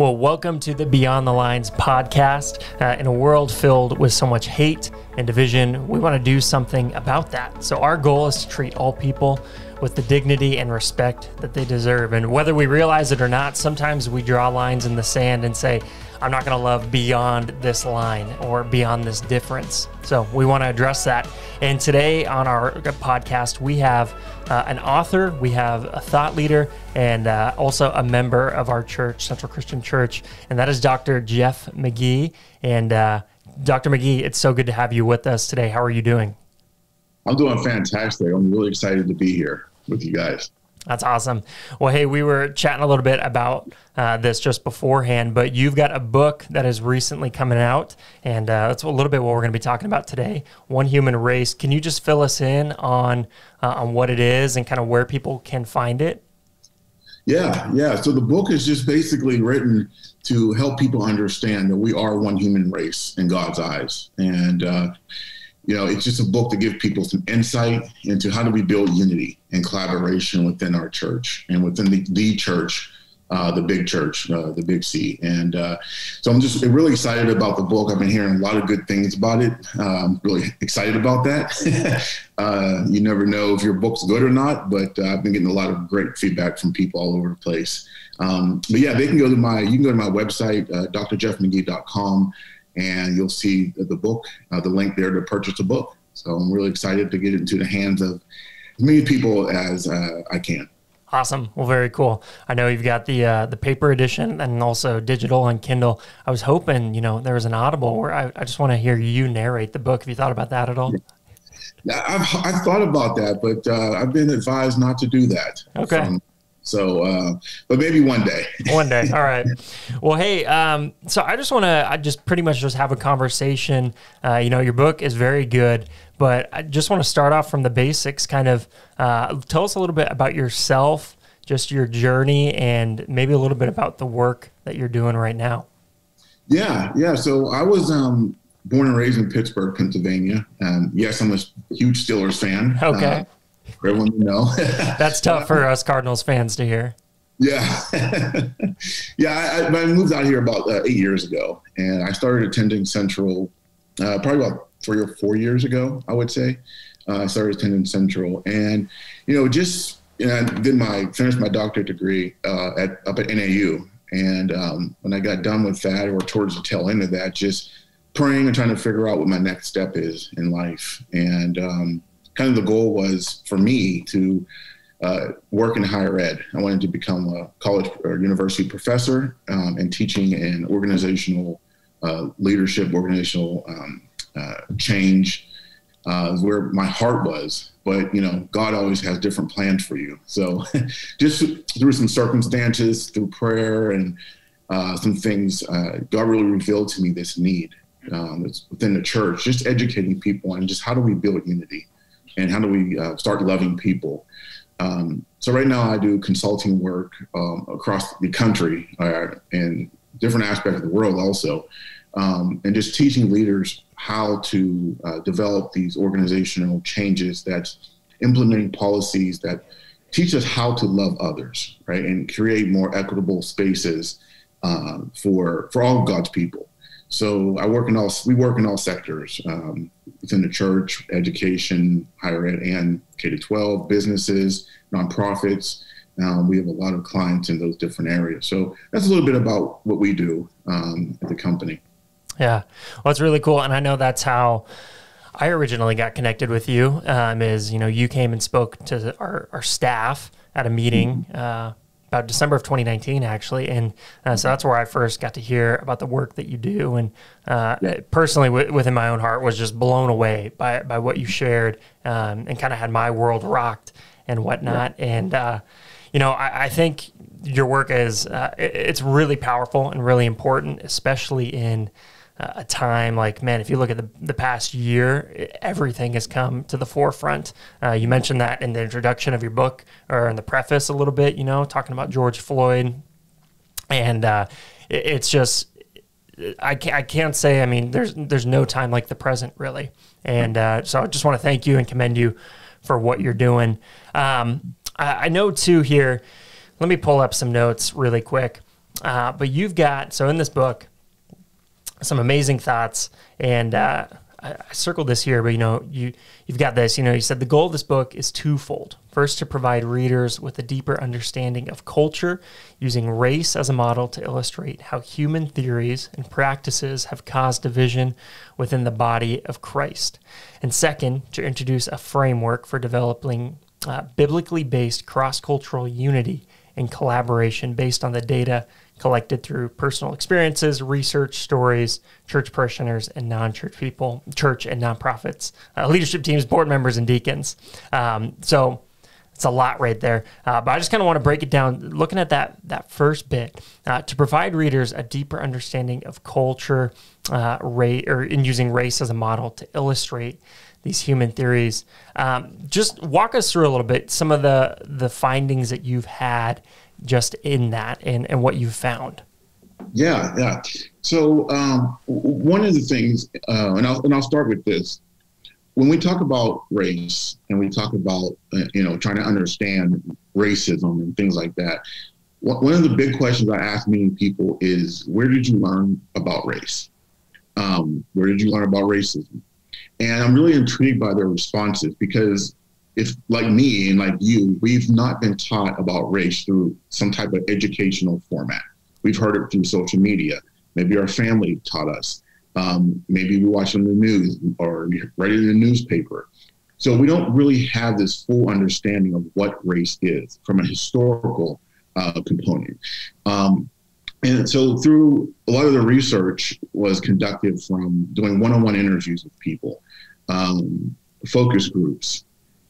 Well, welcome to the Beyond the Lines podcast. Uh, in a world filled with so much hate and division, we want to do something about that. So, our goal is to treat all people with the dignity and respect that they deserve. And whether we realize it or not, sometimes we draw lines in the sand and say, I'm not going to love beyond this line or beyond this difference. So we want to address that. And today on our podcast, we have uh, an author, we have a thought leader, and uh, also a member of our church, Central Christian Church, and that is Dr. Jeff McGee. And uh, Dr. McGee, it's so good to have you with us today. How are you doing? I'm doing fantastic. I'm really excited to be here with you guys. That's awesome. Well, hey, we were chatting a little bit about uh, this just beforehand, but you've got a book that is recently coming out, and uh, that's a little bit what we're going to be talking about today. One Human Race. Can you just fill us in on uh, on what it is and kind of where people can find it? Yeah, yeah. So the book is just basically written to help people understand that we are one human race in God's eyes, and uh, you know, it's just a book to give people some insight into how do we build unity and collaboration within our church and within the, the church, uh, the big church, uh, the big C. And uh, so I'm just really excited about the book. I've been hearing a lot of good things about it. I'm um, really excited about that. Uh, you never know if your book's good or not, but uh, I've been getting a lot of great feedback from people all over the place. Um, but yeah, they can go to my, you can go to my website, uh, drjeffmcgee.com and you'll see the book, uh, the link there to purchase the book. So I'm really excited to get it into the hands of as many people as uh, I can. Awesome. Well, very cool. I know you've got the uh, the paper edition and also digital and Kindle. I was hoping, you know, there was an Audible where I, I just want to hear you narrate the book. Have you thought about that at all? Yeah. I've, I've thought about that, but uh, I've been advised not to do that. Okay. From, so, uh, but maybe one day. one day. All right. Well, hey, um, so I just want to, I just pretty much just have a conversation. Uh, you know, your book is very good, but I just want to start off from the basics. Kind of uh, tell us a little bit about yourself, just your journey, and maybe a little bit about the work that you're doing right now. Yeah, yeah. So I was um, born and raised in Pittsburgh, Pennsylvania. Um, yes, I'm a huge Steelers fan. Okay. For everyone to know. That's tough for us Cardinals fans to hear. Yeah, yeah. I, I, moved out here about uh, eight years ago, and I started attending Central uh, probably about three or four years ago. I would say uh, I started attending Central, and you know, just you know, I did my finished my doctorate degree uh, at up at NAU, and um, when I got done with that, or towards the tail end of that, just praying and trying to figure out what my next step is in life, and um, kind of the goal was for me to uh, work in higher ed. I wanted to become a college or university professor um, and teaching in organizational uh, leadership, organizational um, uh, change, uh, where my heart was. But you know, God always has different plans for you. So, just through some circumstances, through prayer and uh, some things, uh, God really revealed to me this need um, within the church, just educating people on just how do we build unity and how do we uh, start loving people. Um, so right now I do consulting work um, across the country uh, and different aspects of the world also, um, and just teaching leaders how to uh, develop these organizational changes that's implementing policies that teach us how to love others, right, and create more equitable spaces uh, for for all God's people. So I work in all we work in all sectors um, within the church, education, higher ed, and K to 12, businesses, nonprofits. Um, we have a lot of clients in those different areas. So that's a little bit about what we do um, at the company. Yeah, well, it's really cool, and I know that's how. I originally got connected with you. Um, is you know you came and spoke to our, our staff at a meeting mm-hmm. uh, about December of 2019, actually. And uh, so that's where I first got to hear about the work that you do. And uh, yeah. personally, w- within my own heart, was just blown away by, by what you shared um, and kind of had my world rocked and whatnot. Yeah. And, uh, you know, I, I, think your work is, uh, it, it's really powerful and really important, especially in a time like man if you look at the, the past year everything has come to the forefront. Uh, you mentioned that in the introduction of your book or in the preface a little bit you know talking about george floyd. And uh, it, it's just I can't, I can't say i mean there's there's no time like the present really. And uh, so i just want to thank you and commend you for what you're doing. Um, I, I know too here let me pull up some notes really quick. Uh, but you've got so in this book some amazing thoughts, and uh, I, I circled this here. But you know, you you've got this. You know, you said the goal of this book is twofold. First, to provide readers with a deeper understanding of culture, using race as a model to illustrate how human theories and practices have caused division within the body of Christ. And second, to introduce a framework for developing uh, biblically based cross cultural unity and collaboration based on the data collected through personal experiences, research, stories, church parishioners, and non church people, church and nonprofits, uh, leadership teams, board members, and deacons. Um, so it's a lot right there. Uh, but I just kind of want to break it down, looking at that that first bit, uh, to provide readers a deeper understanding of culture, uh, race, or in using race as a model to illustrate these human theories. Um, just walk us through a little bit some of the the findings that you've had just in that and, and what you've found. Yeah, yeah. So um, one of the things, uh, and I'll and I'll start with this when we talk about race and we talk about uh, you know trying to understand racism and things like that one of the big questions i ask many people is where did you learn about race um, where did you learn about racism and i'm really intrigued by their responses because if like me and like you we've not been taught about race through some type of educational format we've heard it through social media maybe our family taught us um, maybe we watch on the news or read it in the newspaper. So we don't really have this full understanding of what race is from a historical uh, component. Um, and so through a lot of the research was conducted from doing one-on-one interviews with people, um, focus groups,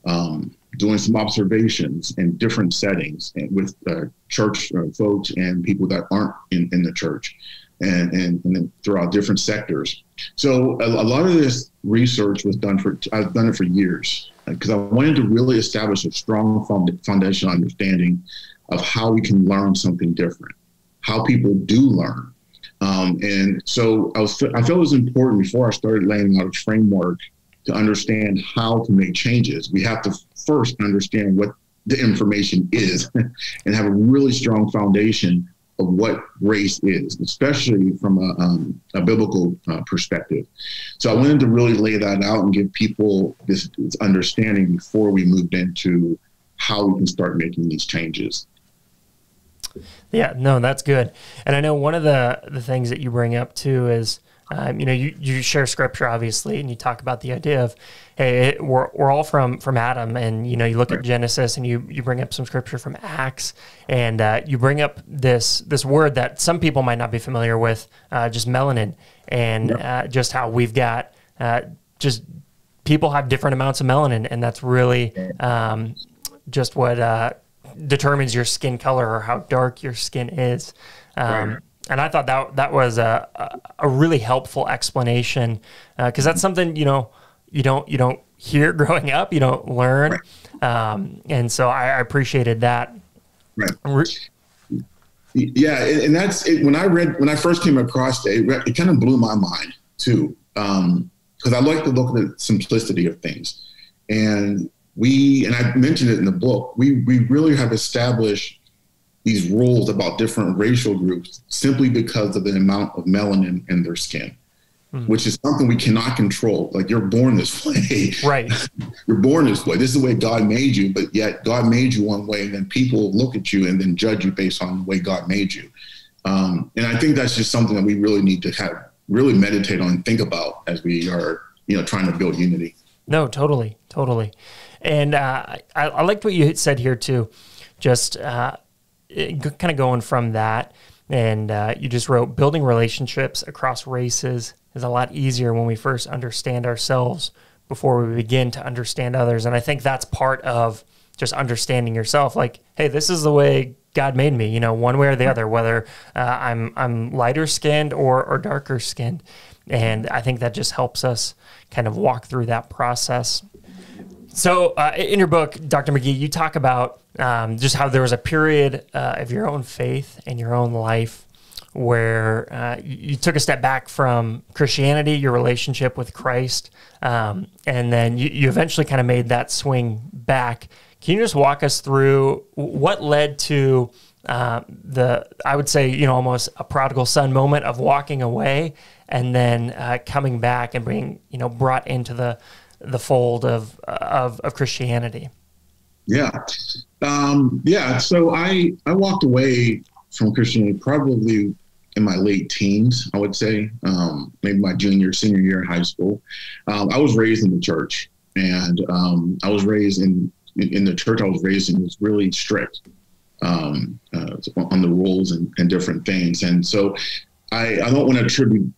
um, doing some observations in different settings and with uh, church uh, folks and people that aren't in, in the church and, and, and throughout different sectors. So a, a, lot of this research was done for, I've done it for years because I wanted to really establish a strong foundational understanding of how we can learn something different, how people do learn. Um, and so I was, I felt it was important before I started laying out a framework to understand how to make changes. We have to first understand what the information is and have a really strong foundation of what race is, especially from a, um, a biblical uh, perspective. So I wanted to really lay that out and give people this, this, understanding before we moved into how we can start making these changes. Yeah, no, that's good. And I know one of the the things that you bring up too is um, you know, you, you share scripture obviously, and you talk about the idea of, hey, it, we're, we're all from from Adam, and you know, you look at Genesis, and you you bring up some scripture from Acts, and uh, you bring up this this word that some people might not be familiar with, uh, just melanin, and uh, just how we've got uh, just people have different amounts of melanin, and that's really um, just what uh, determines your skin color or how dark your skin is. Um, and I thought that that was a a really helpful explanation because uh, that's something you know you don't you don't hear growing up, you don't learn, um, and so I, I, appreciated that. Right. Yeah, and that's it. when I read when I first came across it, it, it kind of blew my mind too, because um, I like to look at the simplicity of things, and we and I mentioned it in the book. We we really have established these rules about different racial groups simply because of the amount of melanin in their skin, mm. which is something we cannot control. Like you're born this way. Right. you're born this way. This is the way God made you, but yet God made you one way, and then people look at you and then judge you based on the way God made you. Um, and I think that's just something that we really need to have really meditate on and think about as we are, you know, trying to build unity. No, totally, totally. And uh, I, I liked what you said here too. Just uh, kind of going from that, and uh, you just wrote building relationships across races is a lot easier when we first understand ourselves before we begin to understand others. And I think that's part of just understanding yourself. Like, hey, this is the way God made me. You know, one way or the other, whether uh, I'm I'm lighter skinned or or darker skinned. And I think that just helps us kind of walk through that process. So, uh, in your book, Dr. McGee, you talk about um, just how there was a period uh, of your own faith and your own life where uh, you took a step back from Christianity, your relationship with Christ, um, and then you, you eventually kind of made that swing back. Can you just walk us through what led to uh, the I would say you know almost a prodigal son moment of walking away and then uh, coming back and being you know brought into the the fold of of, of Christianity. Yeah, um, yeah. So I I walked away from Christianity probably in my late teens, I would say, um, maybe my junior, senior year in high school. Um, I was raised in the church, and um, I was raised in in the church I was raised in was really strict um, uh, on the rules and, and, different things. And so I, I don't want to attribute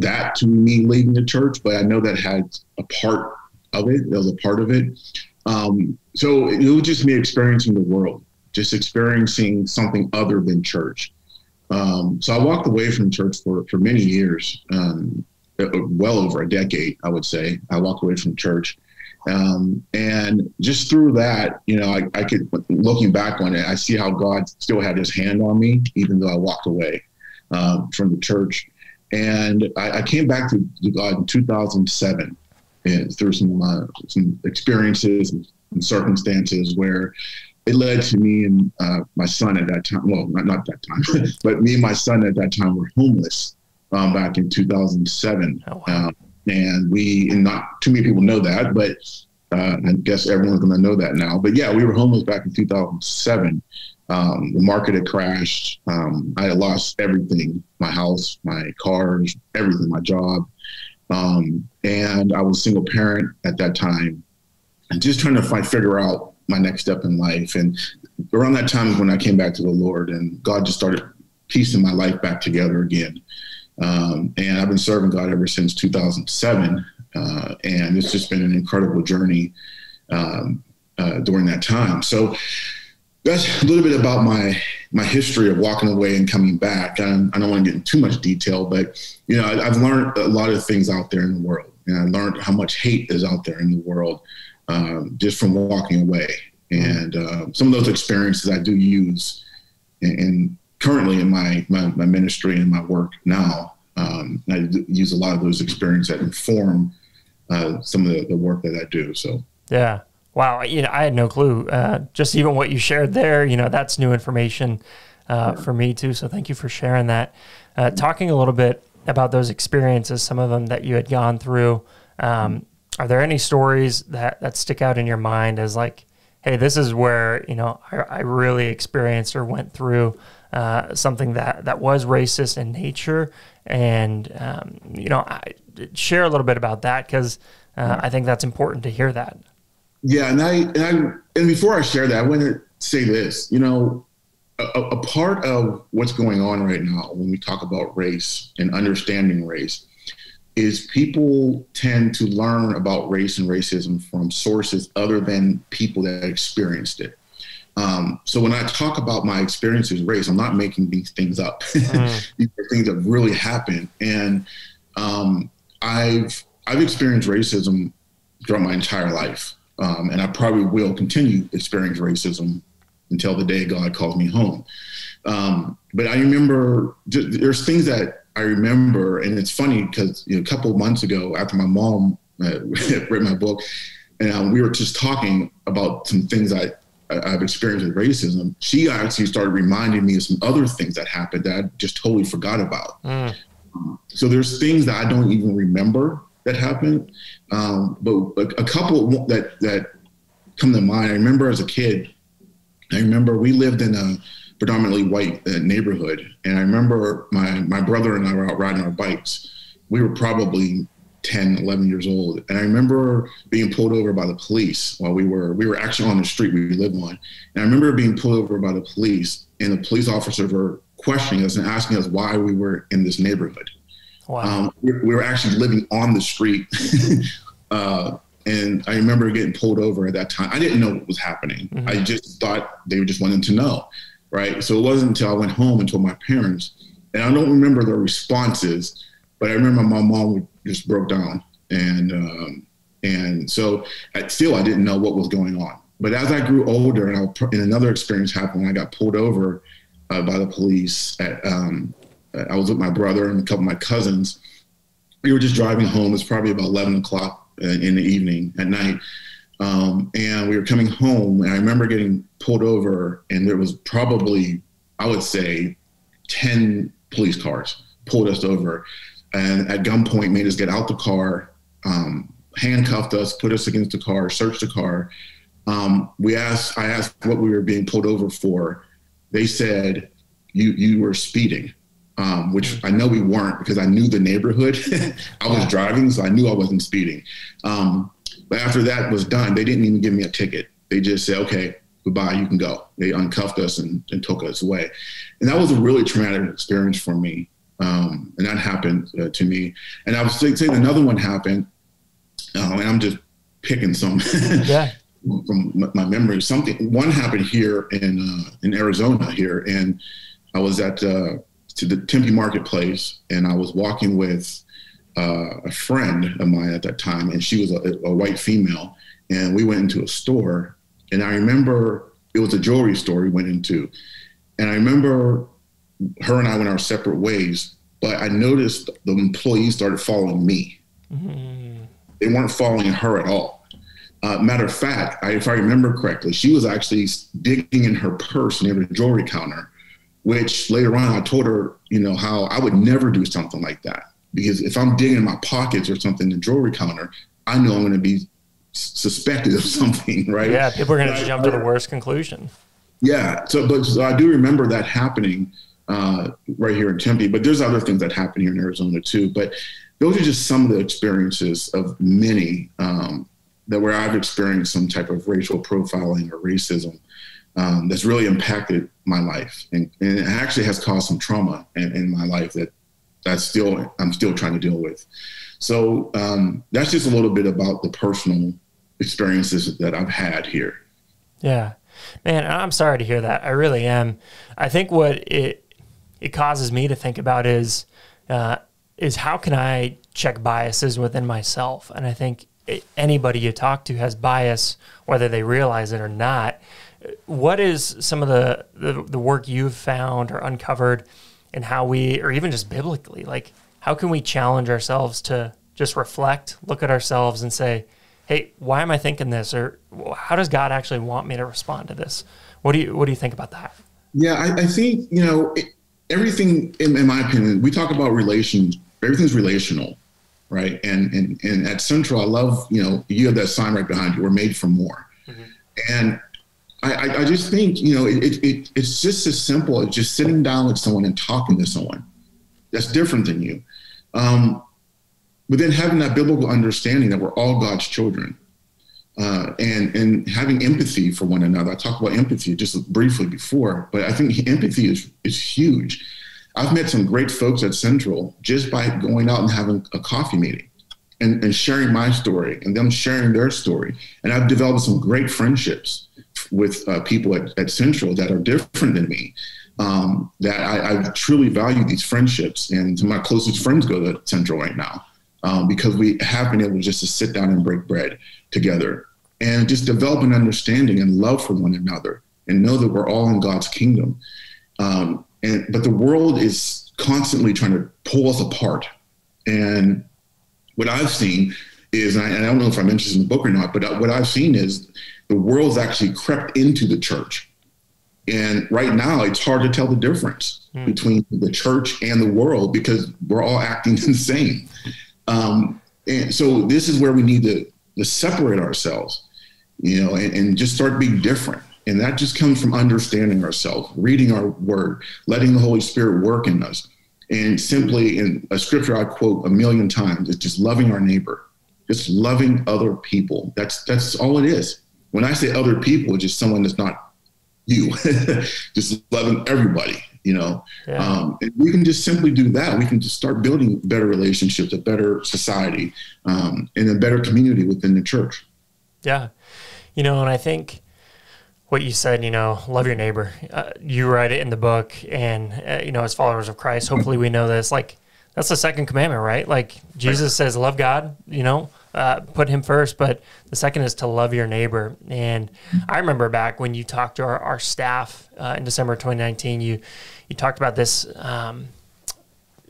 that to me leaving the church, but I know that had a part of it. That was a part of it. Um, so it was just me experiencing the world, just experiencing something other than church. Um, so I walked away from church for, for many years, um, uh, well over a decade, I would say. I walked away from church. Um, and just through that, you know, I, I, could, looking back on it, I see how God still had his hand on me, even though I walked away um, from the church. And I, I, came back to, to God in 2007 and through some, uh, some experiences and, circumstances where it led to me and uh, my son at that time. Well, not, not that time, but me and my son at that time were homeless um, back in 2007. Oh, wow. um, and we and not too many people know that, but uh, I guess everyone's going to know that now. But yeah, we were homeless back in 2007. Um, the market had crashed. Um, I had lost everything: my house, my cars, everything, my job, um, and I was a single parent at that time, and just trying to find figure out my next step in life. And around that time is when I came back to the Lord, and God just started piecing my life back together again. Um, and I've been serving God ever since 2007. Uh, and it's just been an incredible journey um, uh, during that time. So that's a little bit about my my history of walking away and coming back. I, I don't want to get into too much detail, but you know, I, have learned a lot of things out there in the world, and I learned how much hate is out there in the world um, just from walking away. And uh, some of those experiences I do use and currently in my, my, my ministry and my work now. Um, I use a lot of those experiences that inform uh, some of the, the, work that I do. So yeah, wow. You know, I had no clue. Uh, just even what you shared there, you know, that's new information uh, for me too. So thank you for sharing that. Uh, talking a little bit about those experiences, some of them that you had gone through. Um, are there any stories that that stick out in your mind as like, hey, this is where you know I, I really experienced or went through uh, something that that was racist in nature, and um, you know, I, share a little bit about that because uh, I think that's important to hear that. Yeah, and I and I and before I share that, I want to say this. You know, a, a part of what's going on right now when we talk about race and understanding race is people tend to learn about race and racism from sources other than people that experienced it. Um, so when I talk about my experiences with race, I'm not making these things up. Mm. these are things that really happened, and um, I've I've experienced racism throughout my entire life, um, and I probably will continue experience racism until the day God calls me home. Um, but I remember there's things that I remember, and it's funny because you know, a couple months ago, after my mom uh, read my book, and um, we were just talking about some things I I've experienced with racism, she actually started reminding me of some other things that happened that I just totally forgot about. Mm. so there's things that I don't even remember that happened, um, but a, a, couple that that come to mind. I remember as a kid. I remember we lived in a predominantly white uh, neighborhood, and I remember my my brother and I were out riding our bikes. We were probably 10, 11 years old. And I remember being pulled over by the police while we were, we were actually on the street we live on. And I remember being pulled over by the police and the police officers were questioning us and asking us why we were in this neighborhood. Wow. Um, we, we, were actually living on the street. uh, and I remember getting pulled over at that time. I didn't know what was happening. Mm-hmm. I just thought they were just wanting to know. Right. So it wasn't until I went home and told my parents. And I don't remember the responses, but I remember my mom just broke down, and um, and so I, still I didn't know what was going on. But as I grew older, and, I, and another experience happened, when I got pulled over uh, by the police. At um, I was with my brother and a couple of my cousins. We were just driving home. It's probably about eleven o'clock in the evening at night, um, and we were coming home. And I remember getting pulled over, and there was probably, I would say, 10 police cars pulled us over and at gunpoint made us get out the car, um, handcuffed us, put us against the car, searched the car. Um, we asked, I asked what we were being pulled over for. They said, you, you were speeding. Um, which mm. I know we weren't because I knew the neighborhood. I was driving, so I knew I wasn't speeding. Um, but after that was done, they didn't even give me a ticket. They just said, okay, goodbye, you can go. They uncuffed us and, and took us away. And that was a really traumatic experience for me. Um, and that happened uh, to me. And I was saying another one happened, uh, and I'm just picking some yeah. from my memory. Something one happened here in uh, in Arizona here, and I was at uh, to the Tempe Marketplace, and I was walking with uh, a friend of mine at that time, and she was a, a white female, and we went into a store, and I remember it was a jewelry store we went into, and I remember her and I went our separate ways, but I noticed the employees started following me. Mm-hmm. They weren't following her at all. Uh, matter of fact, I, if I remember correctly, she was actually digging in her purse near the jewelry counter, which later on I told her, you know, how I would never do something like that. Because if I'm digging in my pockets or something in the jewelry counter, I know I'm going to be suspected of something, right? Yeah, people are going to jump to the worst conclusion. Yeah, so but so I do remember that happening uh, right here in Tempe. But there's other things that happen here in Arizona too. But those are just some of the experiences of many um, that where I've experienced some type of racial profiling or racism um, that's really impacted my life, and, and, it actually has caused some trauma in, in, my life that that's still I'm still trying to deal with. So um, that's just a little bit about the personal experiences that I've had here. Yeah. Man, I'm sorry to hear that. I really am. I think what it it causes me to think about is uh, is how can I check biases within myself? And I think anybody you talk to has bias, whether they realize it or not. What is some of the, the, the work you've found or uncovered and how we, or even just biblically, like how can we challenge ourselves to just reflect, look at ourselves and say, hey, why am I thinking this? Or how does God actually want me to respond to this? What do you, what do you think about that? Yeah, I, I think, you know, it, everything, in, in, my opinion, we talk about relations. Everything's relational, right? And and and at Central, I love you know you have that sign right behind you. We're made for more, mm-hmm. and I, I just think you know it, it it's just as simple as just sitting down with someone and talking to someone that's different than you. Um, but then having that biblical understanding that we're all God's children. Uh, and and having empathy for one another. I talked about empathy just briefly before, but I think empathy is is huge. I've met some great folks at Central just by going out and having a coffee meeting and, and sharing my story and them sharing their story. And I've developed some great friendships with uh, people at, at, Central that are different than me. Um, that I, I, truly value these friendships, and my closest friends go to Central right now um, because we have been able just to sit down and break bread together and just develop an understanding and love for one another and know that we're all in God's kingdom. Um, and but the world is constantly trying to pull us apart. And what I've seen is, and I, and I don't know if I mentioned this in the book or not, but what I've seen is the world's actually crept into the church. And right now, it's hard to tell the difference mm. between the church and the world because we're all acting the same. Um, and so this is where we need to, to separate ourselves you know, and, and just start being different. And that just comes from understanding ourselves, reading our word, letting the Holy Spirit work in us. And simply in a scripture I quote a million times, it's just loving our neighbor, just loving other people. That's that's all it is. When I say other people, just someone that's not you, just loving everybody, you know. Yeah. Um, and we can just simply do that. We can just start building better relationships, a better society, um, and a better community within the church. Yeah. You know, and I think what you said, you know, love your neighbor. Uh, you write it in the book, and uh, you know, as followers of Christ, hopefully we know this. Like, that's the second commandment, right? Like Jesus says, love God. You know, uh, put Him first. But the second is to love your neighbor. And I remember back when you talked to our, our staff uh, in December 2019, you you talked about this. Um,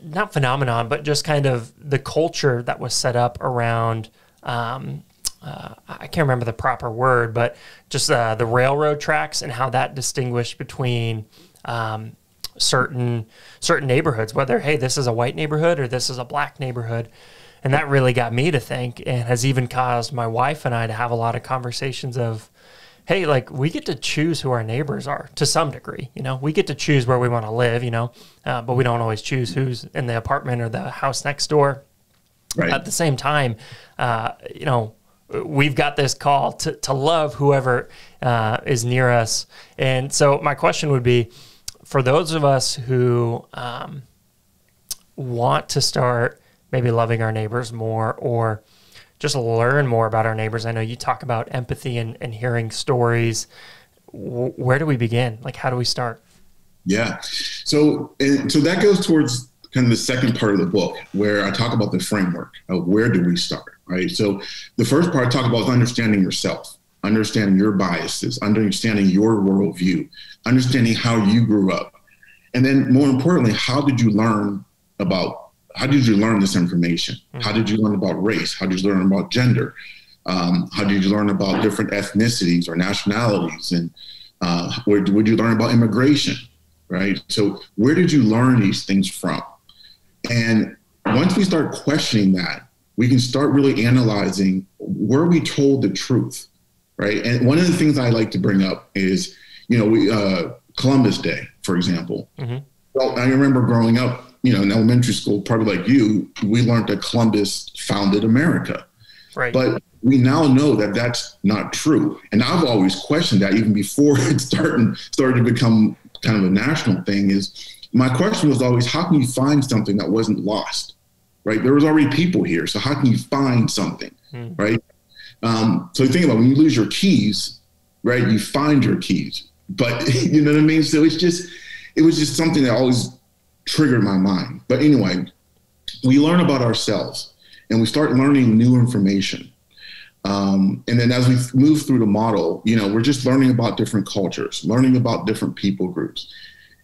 not phenomenon, but just kind of the culture that was set up around um, uh, I can't remember the proper word, but just uh, the railroad tracks and how that distinguished between um, certain certain neighborhoods, whether hey this is a white neighborhood or this is a black neighborhood, and that really got me to think, and has even caused my wife and I to have a lot of conversations of, hey, like we get to choose who our neighbors are to some degree. You know, we get to choose where we want to live. You know, uh, but we don't always choose who's in the apartment or the house next door. Right. At the same time, uh, you know, we've got this call to, to love whoever uh, is near us. And so, my question would be for those of us who um, want to start maybe loving our neighbors more or just learn more about our neighbors. I know you talk about empathy and, and hearing stories. W- where do we begin? Like, how do we start? Yeah. So, and so that goes towards kind of the second part of the book where I talk about the framework of where do we start, right? So the first part I talk about is understanding yourself, understanding your biases, understanding your worldview, understanding how you grew up. And then more importantly, how did you learn about, how did you learn this information? Mm-hmm. How did you learn about race? How did you learn about gender? Um, how did you learn about different ethnicities or nationalities? And uh, where would you learn about immigration? Right. So where did you learn these things from? And once we start questioning that, we can start really analyzing were we told the truth, right? And one of the things I like to bring up is, you know, we uh, Columbus Day, for example. Mm-hmm. Well, I remember growing up, you know, in elementary school, probably like you, we learned that Columbus founded America. Right. But we now know that that's not true. And I've always questioned that even before it started started to become kind of a national thing. Is my question was always, how can you find something that wasn't lost? Right? There was already people here, so how can you find something? Mm. Right? Um, so think about when you lose your keys, right? You find your keys, but you know what I mean. So it's just, it was just something that always triggered my mind. But anyway, we learn about ourselves, and we start learning new information. Um, and then as we move through the model, you know, we're just learning about different cultures, learning about different people groups.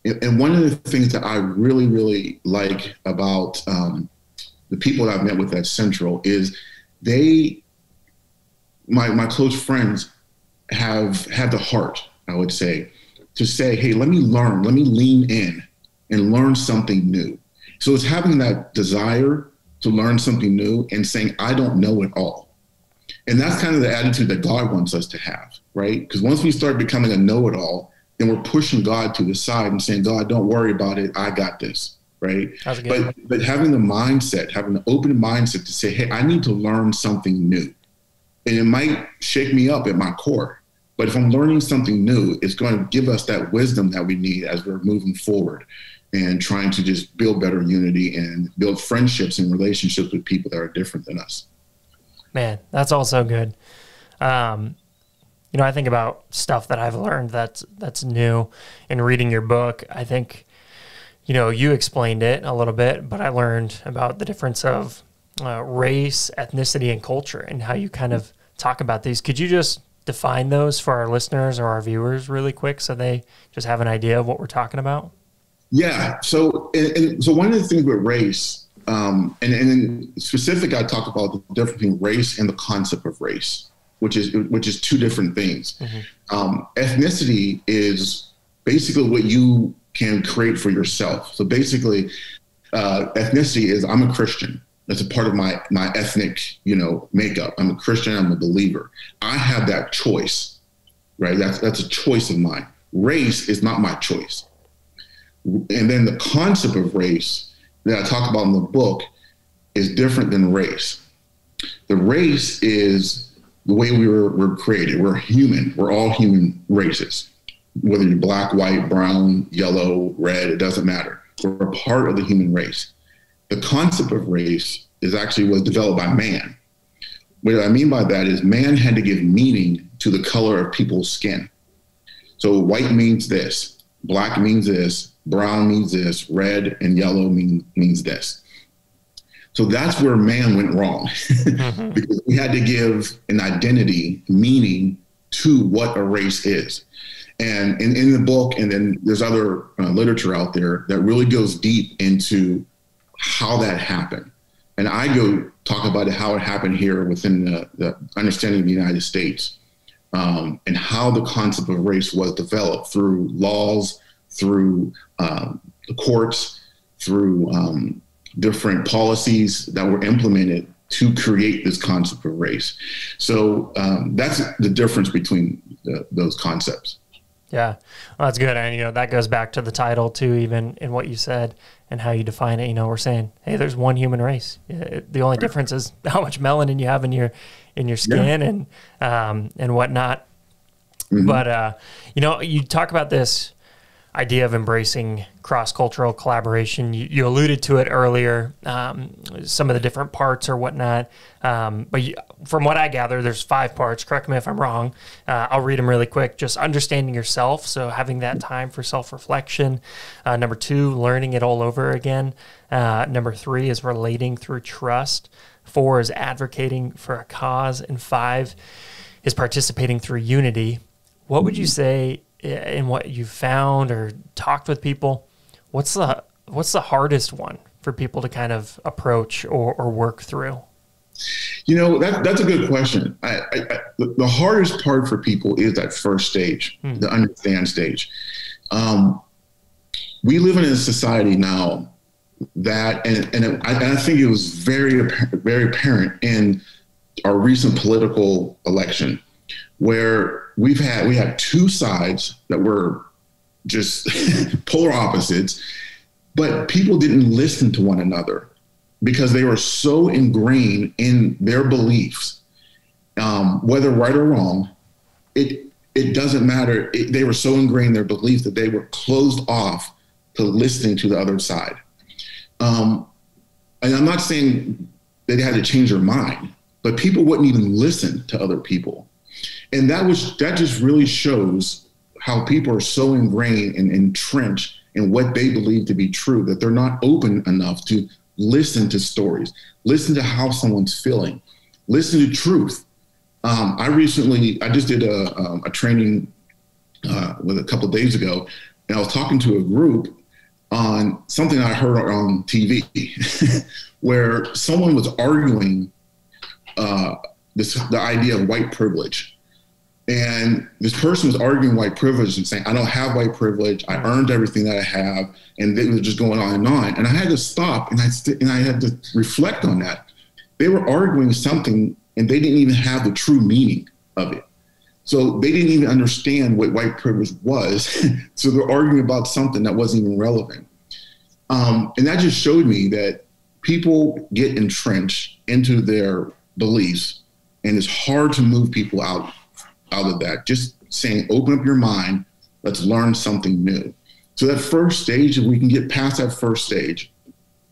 And one of the things that I really, really like about um, the people that I've met with at Central is they, my, my close friends, have had the heart, I would say, to say, hey, let me learn, let me lean in and learn something new. So it's having that desire to learn something new and saying, I don't know it all. And that's kind of the attitude that God wants us to have, right? Because once we start becoming a know it all, then we're pushing God to the side and saying, God, don't worry about it. I got this. Right. But but having the mindset, having the open mindset to say, hey, I need to learn something new. And it might shake me up at my core. But if I'm learning something new, it's going to give us that wisdom that we need as we're moving forward and trying to just build better unity and build friendships and relationships with people that are different than us. Man, that's all so good. Um, you know, I think about stuff that I've learned that's that's new in reading your book. I think, you know, you explained it a little bit, but I learned about the difference of uh, race, ethnicity, and culture, and how you kind of talk about these. Could you just define those for our listeners or our viewers really quick, so they just have an idea of what we're talking about? Yeah. So, and, and so one of the things with race, um, and, and in specific, I talk about the difference between race and the concept of race which is which is two different things. Mm-hmm. Um, ethnicity is basically what you can create for yourself. So basically, uh, ethnicity is I'm a Christian. That's a part of my my ethnic, you know, makeup. I'm a Christian. I'm a believer. I have that choice, right? That's that's a choice of mine. Race is not my choice. And then the concept of race that I talk about in the book is different than race. The race is the way we were, were created. We're human. We're all human races. Whether you're black, white, brown, yellow, red, it doesn't matter. We're a part of the human race. The concept of race is actually was developed by man. What I mean by that is man had to give meaning to the color of people's skin. So white means this, black means this, brown means this, red and yellow mean, means this. So that's where man went wrong mm-hmm. because we had to give an identity, meaning to what a race is. And in, in the book, and then there's other uh, literature out there that really goes deep into how that happened. and I go talk about how it happened here within the, the understanding of the United States um, and how the concept of race was developed through laws, through um, the courts, through um, different policies that were implemented to create this concept of race. So um, that's the difference between the, those concepts. Yeah, well, that's good. And, you know, that goes back to the title too, even in what you said and how you define it. You know, we're saying, hey, there's one human race. The only difference is how much melanin you have in your in your skin yeah. and um, and whatnot. Mm-hmm. But uh, you know, you talk about this idea of embracing cross cultural collaboration. You, you, alluded to it earlier, um, some of the different parts or whatnot. Um, but you, from what I gather, there's five parts. Correct me if I'm wrong. Uh, I'll read them really quick. Just understanding yourself, so having that time for self reflection. Uh, number two, learning it all over again. Uh, number three is relating through trust. Four is advocating for a cause, and five is participating through unity. What would you say in what you've found or talked with people, what's the what's the hardest one for people to kind of approach or, or work through? You know, that, that's a good question. I, I, I, the hardest part for people is that first stage, hmm. the understand stage. Um, we live in a society now that, and, and, I, and I think it was very, very apparent in our recent political election where we've had we had two sides that were just polar opposites, but people didn't listen to one another because they were so ingrained in their beliefs, um, whether right or wrong. It it doesn't matter. It, they were so ingrained in their beliefs that they were closed off to listening to the other side. Um, and I'm not saying they had to change their mind, but people wouldn't even listen to other people and that was that just really shows how people are so ingrained and entrenched in what they believe to be true that they're not open enough to listen to stories, listen to how someone's feeling, listen to truth. Um, I recently, I just did a, um, a training uh, with a couple days ago, and I was talking to a group on something I heard on TV, where someone was arguing uh, this the idea of white privilege and this person was arguing white privilege and saying, I don't have white privilege. I earned everything that I have. And they were just going on and on. And I had to stop and I, st- and I had to reflect on that. They were arguing something and they didn't even have the true meaning of it. So they didn't even understand what white privilege was. so they're arguing about something that wasn't even relevant. Um, and that just showed me that people get entrenched into their beliefs and it's hard to move people out out of that. Just saying, open up your mind, let's learn something new. So that first stage, if we can get past that first stage,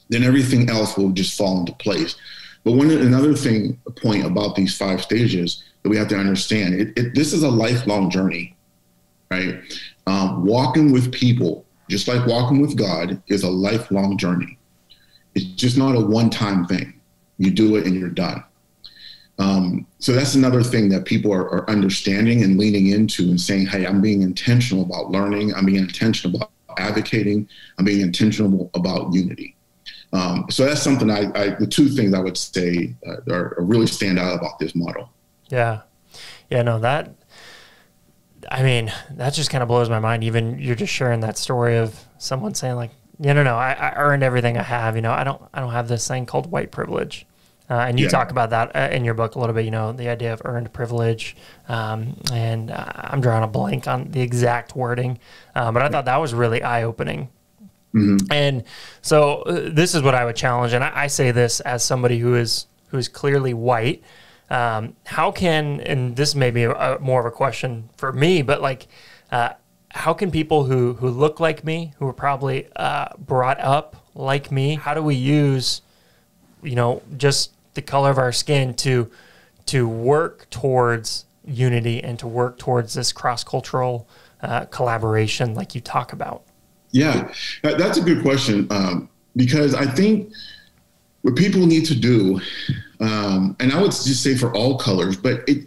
then everything else will just fall into place. But one another thing, a point about these five stages that we have to understand, it, it, this is a lifelong journey, right? Um, walking with people, just like walking with God, is a lifelong journey. It's just not a one-time thing. You do it and you're done. Um, so that's another thing that people are, are, understanding and leaning into and saying, hey, I'm being intentional about learning. I'm being intentional about advocating. I'm being intentional about unity. Um, so that's something I, I, the two things I would say uh, are, are really stand out about this model. Yeah. Yeah, no, that, I mean, that just kind of blows my mind. Even you're just sharing that story of someone saying like, yeah, no, no, I, I earned everything I have. You know, I don't, I don't have this thing called white privilege. Uh, and you yeah. talk about that uh, in your book a little bit, you know, the idea of earned privilege. Um, and uh, I'm drawing a blank on the exact wording, uh, but I thought that was really eye opening. Mm-hmm. And so uh, this is what I would challenge. And I, I, say this as somebody who is, who is clearly white. Um, how can, and this may be a, a, more of a question for me, but like, uh, how can people who, who look like me, who were probably brought up like me, how do we use you know, just the color of our skin to to work towards unity and to work towards this cross cultural uh, collaboration, like you talk about? Yeah, that's a good question um, because I think what people need to do, um, and I would just say for all colors, but it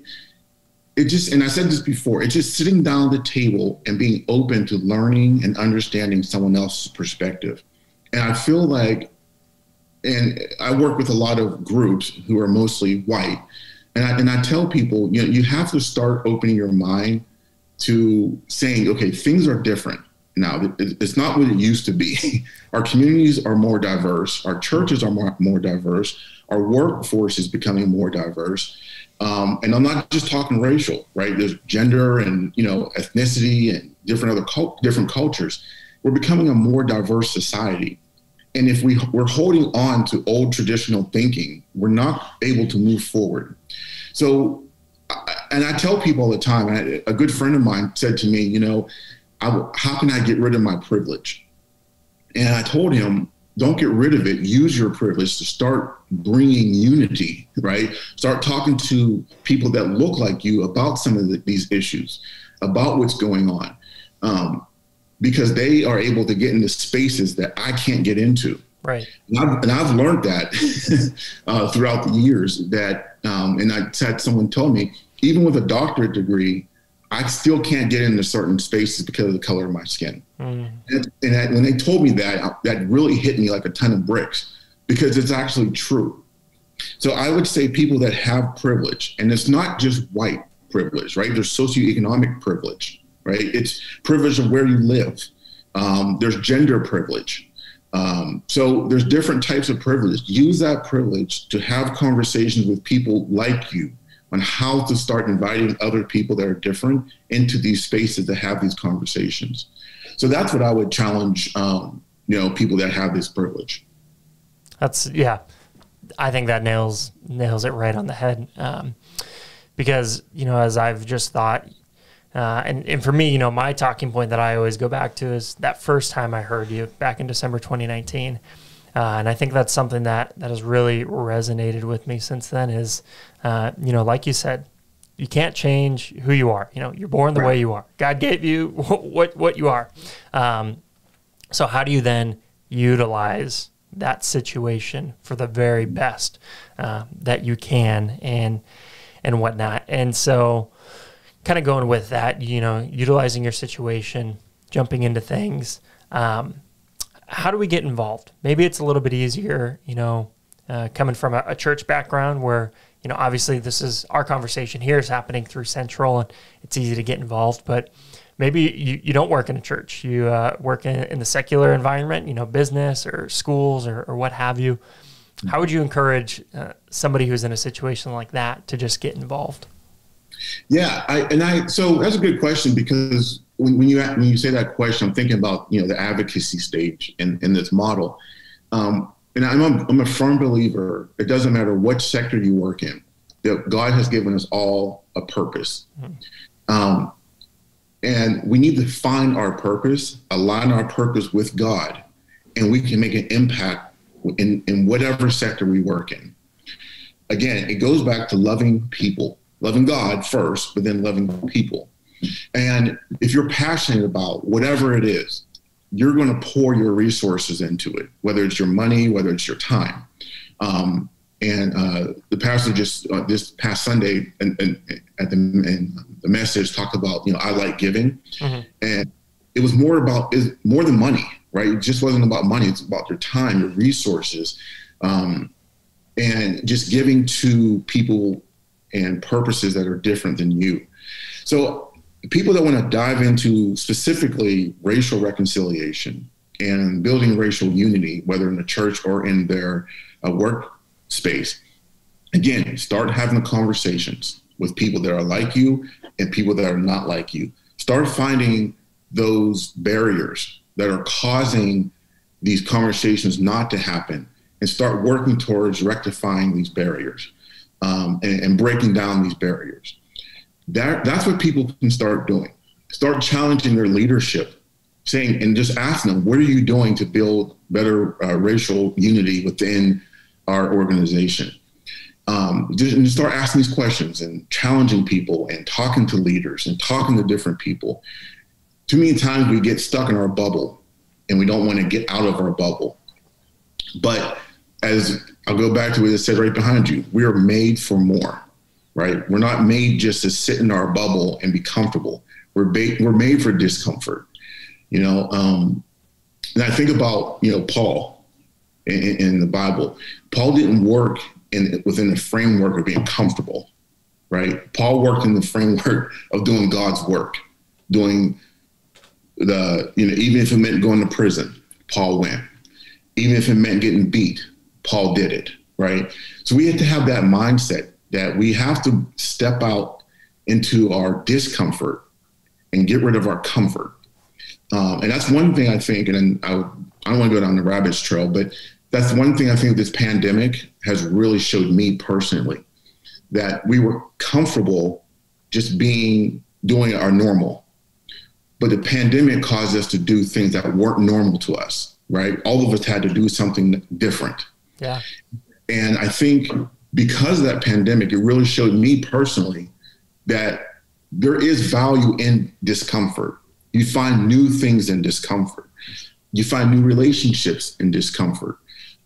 it just and I said this before, it's just sitting down the table and being open to learning and understanding someone else's perspective. And I feel like and I work with a lot of groups who are mostly white, and I, and I tell people, you know, you have to start opening your mind to saying, okay, things are different now. It's not what it used to be. our communities are more diverse. Our churches are more, more diverse. Our workforce is becoming more diverse. Um, and I'm not just talking racial, right? There's gender and you know ethnicity and different other cult, different cultures. We're becoming a more diverse society, and if we we're holding on to old traditional thinking, we're not able to move forward. So, and I tell people all the time. a good friend of mine said to me, you know, how can I get rid of my privilege? And I told him, don't get rid of it. Use your privilege to start bringing unity, right? Start talking to people that look like you about some of the, these issues, about what's going on, um, because they are able to get into spaces that I can't get into. Right. And I've, and I've learned that uh, throughout the years that, um, and I had someone tell me, even with a doctorate degree, I still can't get into certain spaces because of the color of my skin. Mm. And, and I, when they told me that, that really hit me like a ton of bricks because it's actually true. So I would say people that have privilege, and it's not just white privilege, right? There's socioeconomic privilege, right? It's privilege of where you live. Um, there's gender privilege. Um, so there's different types of privilege. Use that privilege to have conversations with people like you on how to start inviting other people that are different into these spaces to have these conversations. So that's what I would challenge, um, you know, people that have this privilege. That's yeah, I think that nails nails it right on the head. Um, because you know, as I've just thought, uh, and and for me, you know, my talking point that I always go back to is that first time I heard you back in December 2019. Uh, and I think that's something that, that has really resonated with me since then is, uh, you know, like you said, you can't change who you are. You know, you're born the right. way you are. God gave you what, what you are. Um, so how do you then utilize that situation for the very best uh, that you can and, and whatnot. And so kind of going with that, you know, utilizing your situation, jumping into things, um, how do we get involved? Maybe it's a little bit easier, you know, uh, coming from a, a, church background where, you know, obviously this is our conversation here is happening through Central and it's easy to get involved, but maybe you, you don't work in a church. You uh, work in, in, the secular environment, you know, business or schools or, or what have you. How would you encourage uh, somebody who's in a situation like that to just get involved? Yeah, I, and I so that's a good question because when, when you when you say that question, I'm thinking about you know the advocacy stage in, in this model, um, and I'm a, I'm a firm believer. It doesn't matter what sector you work in, that God has given us all a purpose, mm-hmm. um, and we need to find our purpose, align our purpose with God, and we can make an impact in in whatever sector we work in. Again, it goes back to loving people, loving God first, but then loving people and if you're passionate about whatever it is, you're going to pour your resources into it, whether it's your money, whether it's your time. Um, and uh, the pastor just uh, this past Sunday and, and at the, and the message talked about you know I like giving, mm-hmm. and it was more about is more than money, right? It just wasn't about money; it's about your time, your resources, um, and just giving to people and purposes that are different than you. So people that want to dive into specifically racial reconciliation and building racial unity, whether in the church or in their uh, workspace, again, start having conversations with people that are like you and people that are not like you. Start finding those barriers that are causing these conversations not to happen and start working towards rectifying these barriers um, and, and breaking down these barriers. That that's what people can start doing. Start challenging their leadership, saying and just asking them, what are you doing to build better uh, racial unity within our organization? Um, just, and start asking these questions and challenging people and talking to leaders and talking to different people. Too many times we get stuck in our bubble and we don't want to get out of our bubble. But as I'll go back to what it said right behind you, we are made for more right? We're not made just to sit in our bubble and be comfortable. We're ba- we're made for discomfort, you know. Um, and I think about you know Paul, in, in the Bible. Paul didn't work in within the framework of being comfortable, right? Paul worked in the framework of doing God's work, doing the you know even if it meant going to prison, Paul went. Even if it meant getting beat, Paul did it, right? So we have to have that mindset that we have to step out into our discomfort and get rid of our comfort. Um, and that's one thing I think, and I, I don't want to go down the rabbit's trail, but that's one thing I think this pandemic has really showed me personally that we were comfortable just being doing our normal. But the pandemic caused us to do things that weren't normal to us, right? All of us had to do something different. Yeah. And I think because of that pandemic, it really showed me personally that there is value in discomfort. You find new things in discomfort. You find new relationships in discomfort.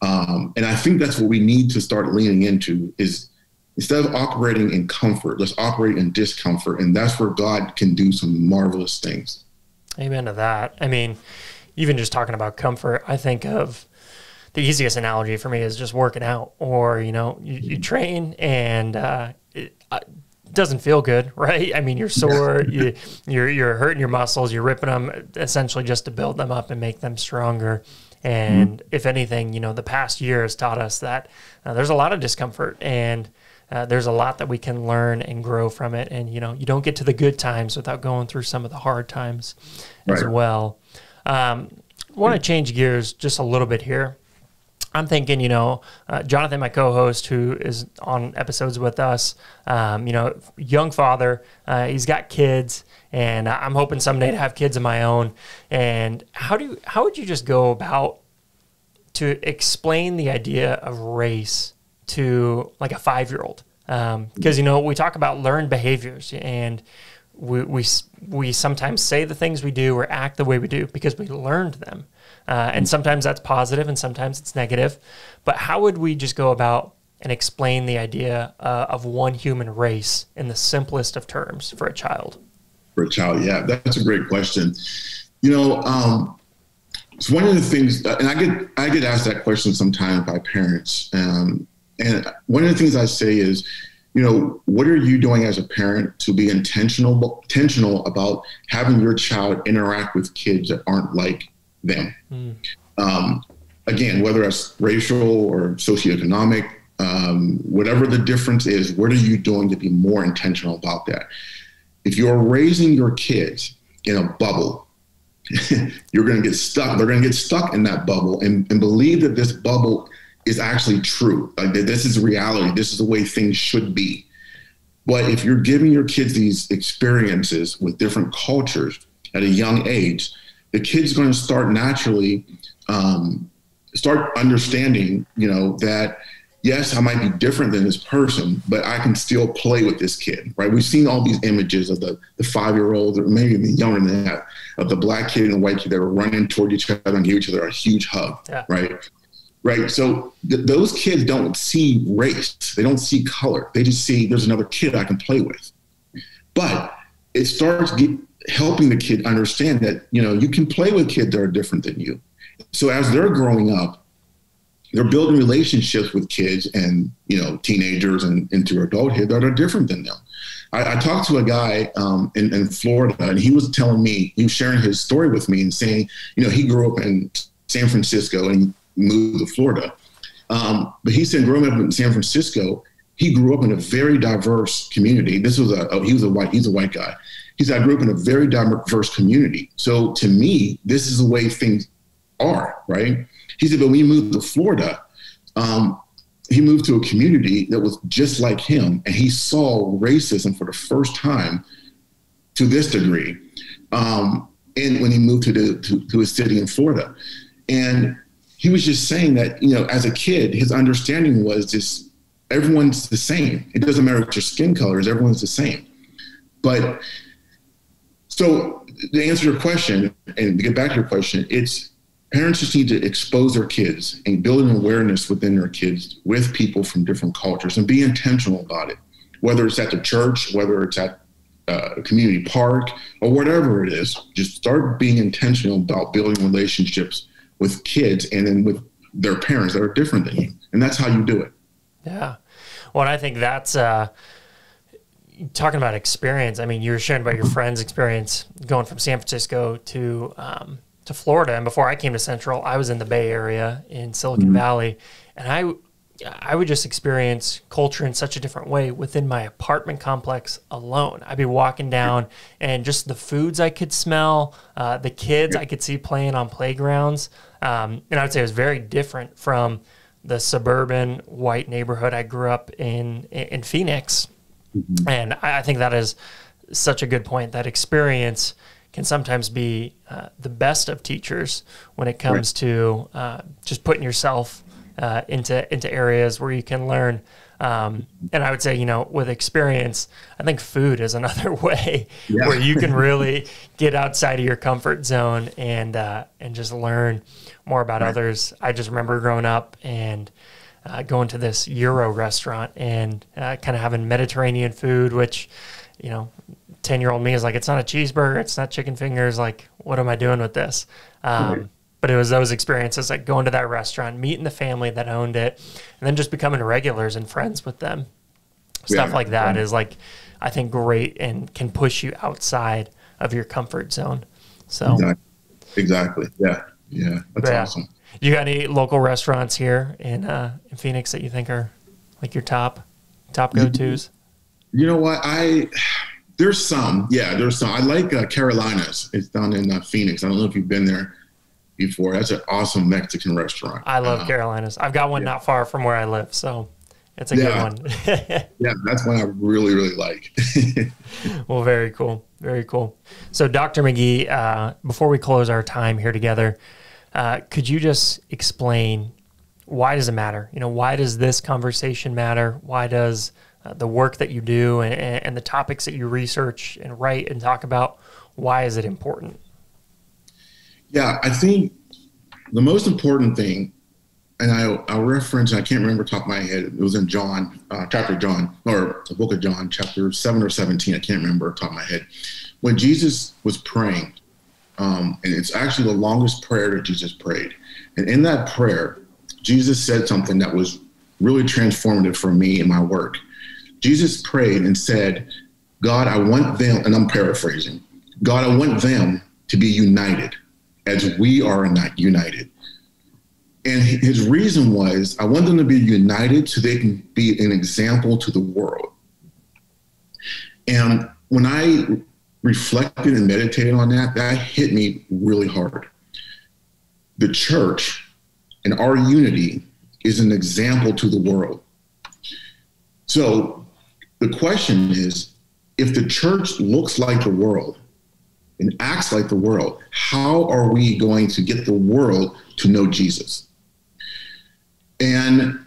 Um, and I think that's what we need to start leaning into is instead of operating in comfort, let's operate in discomfort. And that's where God can do some marvelous things. Amen to that. I mean, even just talking about comfort, I think of the easiest analogy for me is just working out or, you know, you, you train and uh, it, uh, doesn't feel good, right? I mean, you're sore, you, you're you're hurting your muscles, you're ripping them essentially just to build them up and make them stronger. And mm-hmm. if anything, you know, the past year has taught us that uh, there's a lot of discomfort and uh, there's a lot that we can learn and grow from it. And, you know, you don't get to the good times without going through some of the hard times right. as well. Um, want to change gears just a little bit here. I'm thinking, you know, uh, Jonathan, my co-host, who is on episodes with us, um, you know, young father, uh, he's got kids, and I'm hoping someday to have kids of my own. And how do you, how would you just go about to explain the idea of race to like a five year old? Because um, you know we talk about learned behaviors and we, we we sometimes say the things we do or act the way we do because we learned them. Uh, and sometimes that's positive and sometimes it's negative. But how would we just go about and explain the idea uh, of one human race in the simplest of terms for a child? For a child, yeah, that's a great question. You know, um, it's one of the things, and I get I get asked that question sometimes by parents, um, and one of the things I say is, you know, what are you doing as a parent to be intentional intentional about having your child interact with kids that aren't like them. Mm. Um, again, whether it's racial or socioeconomic, um, whatever the difference is, what are you doing to be more intentional about that? If you're raising your kids in a bubble, you're going to get stuck. They're going to get stuck in that bubble and, and believe that this bubble is actually true. Like this is reality. This is the way things should be. But if you're giving your kids these experiences with different cultures at a young age, the kid's going to start naturally um, start understanding, you know, that yes, I might be different than this person, but I can still play with this kid, right? We've seen all these images of the, the five year olds, or maybe even younger than that, of the black kid and the white kid that were running toward each other and give each other a huge hug, yeah. right? Right. So th- those kids don't see race, they don't see color. They just see there's another kid I can play with. But it starts get, helping the kid understand that you know you can play with kids that are different than you so as they're growing up they're building relationships with kids and you know teenagers and into adulthood that are different than them i, I talked to a guy um, in, in, florida and he was telling me he was sharing his story with me and saying you know he grew up in san francisco and moved to florida um, but he said growing up in san francisco he grew up in a very diverse community this was a, a he was a white he's a white guy he said, I grew up in a very diverse community. So to me, this is the way things are, right? He said, but when he moved to Florida, um, he moved to a community that was just like him, and he saw racism for the first time to this degree. Um, and when he moved to the to, to his city in Florida, and he was just saying that you know, as a kid, his understanding was just everyone's the same. It doesn't matter what your skin color is; everyone's the same. But so to answer your question and to get back to your question, it's parents just need to expose their kids and build an awareness within their kids with people from different cultures and be intentional about it. Whether it's at the church, whether it's at uh, a community park, or whatever it is, just start being intentional about building relationships with kids and then with their parents that are different than you, and that's how you do it. Yeah. Well, I think that's uh, talking about experience. I mean, you were sharing about your friend's experience going from San Francisco to um, to Florida, and before I came to Central, I was in the Bay Area in Silicon mm-hmm. Valley, and I I would just experience culture in such a different way within my apartment complex alone. I'd be walking down and just the foods I could smell, uh, the kids I could see playing on playgrounds. Um, and I would say it was very different from the suburban white neighborhood I grew up in in Phoenix. Mm-hmm. And I think that is such a good point. That experience can sometimes be uh, the best of teachers when it comes right. to uh, just putting yourself uh, into into areas where you can learn. Um, and I would say, you know, with experience, I think food is another way yeah. where you can really get outside of your comfort zone and uh, and just learn more about right. others. I just remember growing up and uh, going to this gyro restaurant and uh, kind of having Mediterranean food, which, you know, 10 year old me is like, it's not a cheeseburger, it's not chicken fingers. Like, what am I doing with this? Um, right but it was those experiences like going to that restaurant, meeting the family that owned it, and then just becoming regulars and friends with them. Stuff yeah, like that yeah. is like, I think, great and can push you outside of your comfort zone. So, exactly. exactly. Yeah. Yeah. That's yeah. awesome. You got any local restaurants here in, uh, in Phoenix that you think are like your top, top go tos? You know what? I, there's some. Yeah, there's some. I like uh, Carolina's. It's down in uh, Phoenix. I don't know if you've been there before. That's an awesome Mexican restaurant. I love uh, Carolinas. I've got one yeah. not far from where I live, so it's a yeah. good one. yeah, that's one I really, really like. well, very cool. Very cool. So, Dr. McGee, uh, before we close our time here together, uh, could you just explain why does it matter? You know, why does this conversation matter? Why does uh, the work that you do and, and the topics that you research and write and talk about, why is it important? Yeah, I think the most important thing, and I, I'll reference, I can't remember top of my head, it was in John, uh, chapter John, or the book of John, chapter 7 or 17, I can't remember top of my head. When Jesus was praying, um, and it's actually the longest prayer that Jesus prayed. And in that prayer, Jesus said something that was really transformative for me in my work. Jesus prayed and said, God, I want them, and I'm paraphrasing, God, I want them to be united as we are not united. And his reason was, I want them to be united so they can be an example to the world. And when I reflected and meditated on that, that hit me really hard. The church and our unity is an example to the world. So the question is if the church looks like the world, and acts like the world, how are we going to get the world to know Jesus? And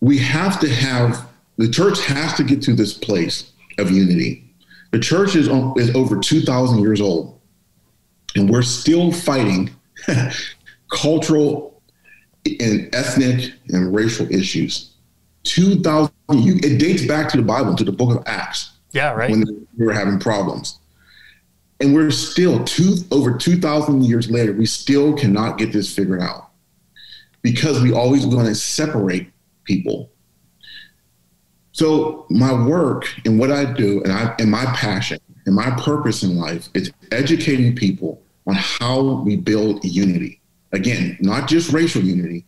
we have to have, the church has to get to this place of unity. The church is, is over 2,000 years old, and we're still fighting cultural and ethnic and racial issues. 2,000, it dates back to the Bible, to the book of Acts. Yeah, right. When we were having problems. And we're still two over 2,000 years later, we still cannot get this figured out because we always going to separate people. So my work and what I do and I and my passion and my purpose in life is educating people on how we build unity. Again, not just racial unity,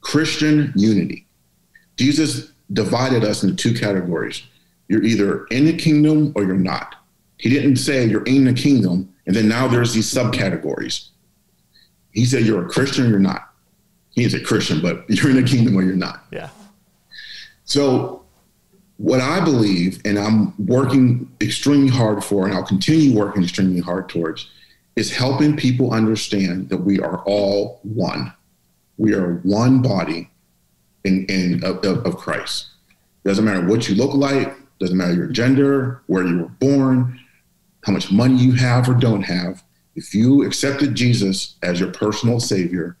Christian unity. Jesus divided us into two categories. You're either in the kingdom or you're not. He didn't say you're in the kingdom, and then now there's these subcategories. He said you're a Christian or you're not. He is a Christian, but you're in the kingdom or you're not. Yeah. So, what I believe, and I'm working extremely hard for, and I'll continue working extremely hard towards, is helping people understand that we are all one. We are one body in, in of, of Christ. Doesn't matter what you look like, doesn't matter your gender, where you were born, how much money you have or don't have, if you accepted Jesus as your personal savior,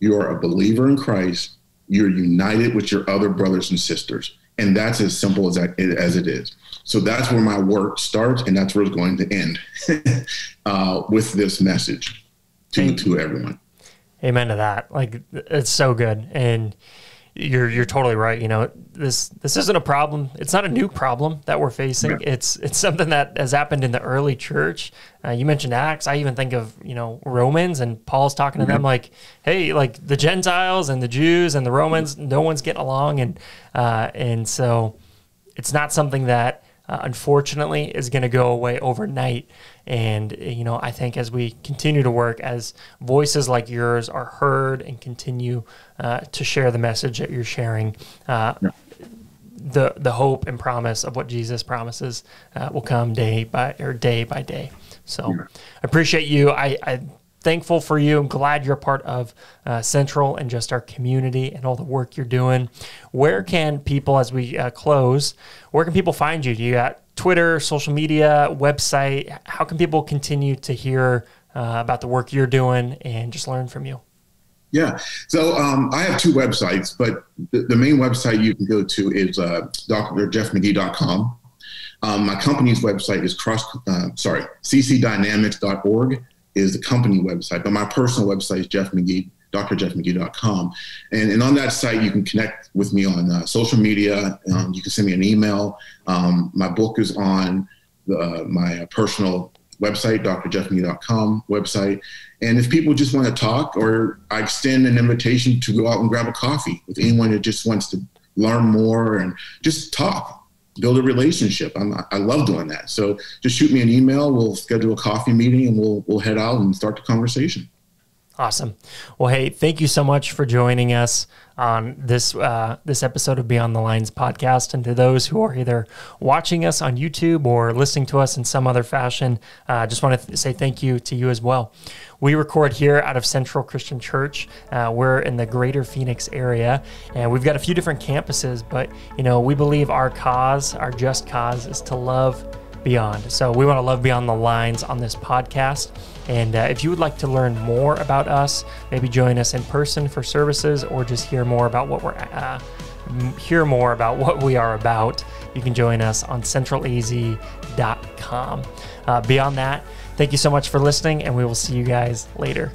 you are a believer in Christ, you're united with your other brothers and sisters. And that's as simple as, that, as it is. So that's where my work starts, and that's where it's going to end uh, with this message to, to everyone. Amen to that. Like it's so good. And you're you're totally right. You know, this this isn't a problem. It's not a new problem that we're facing. Yeah. It's it's something that has happened in the early church. Uh, you mentioned Acts. I even think of you know Romans and Paul's talking to them like, hey, like the Gentiles and the Jews and the Romans, no one's getting along, and uh, and so it's not something that uh, unfortunately is going to go away overnight. And, you know, I think as we continue to work, as voices like yours are heard and continue uh, to share the message that you're sharing, uh, yeah. the, the hope and promise of what Jesus promises uh, will come day by or day by day. So. I appreciate you. I, I thankful for you. I'm glad you're part of uh, Central and just our community and all the work you're doing. Where can people, as we uh, close, where can people find you? Do you got Twitter, social media, website? How can people continue to hear uh, about the work you're doing and just learn from you? Yeah. So um, I have two websites, but the, the, main website you can go to is uh, drjeffmcgee.com. Um, my company's website is cross, uh, sorry, ccdynamics.org is the company website, but my personal website is Jeff McGee, drjeffmcgee.com. And, and on that site, you can connect with me on uh, social media. Um, you can send me an email. Um, my book is on the, uh, my personal website, drjeffmcgee.com website. And if people just want to talk, or I extend an invitation to go out and grab a coffee with anyone that just wants to learn more and just talk build a relationship. I'm, I love doing that. So just shoot me an email. We'll schedule a coffee meeting and we'll, we'll head out and start the conversation. Awesome. Well, hey, thank you so much for joining us on this uh, this episode of Beyond the Lines podcast. And to those who are either watching us on YouTube or listening to us in some other fashion, I uh, just want to say thank you to you as well. We record here out of Central Christian Church. Uh, we're in the greater Phoenix area, and we've got a few different campuses, but you know, we believe our cause, our just cause, is to love beyond. So we want to love beyond the lines on this podcast. And uh, if you would like to learn more about us, maybe join us in person for services, or just hear more about what we're uh, hear more about what we are about, you can join us on centralaz.com. Uh, beyond that, thank you so much for listening, and we will see you guys later.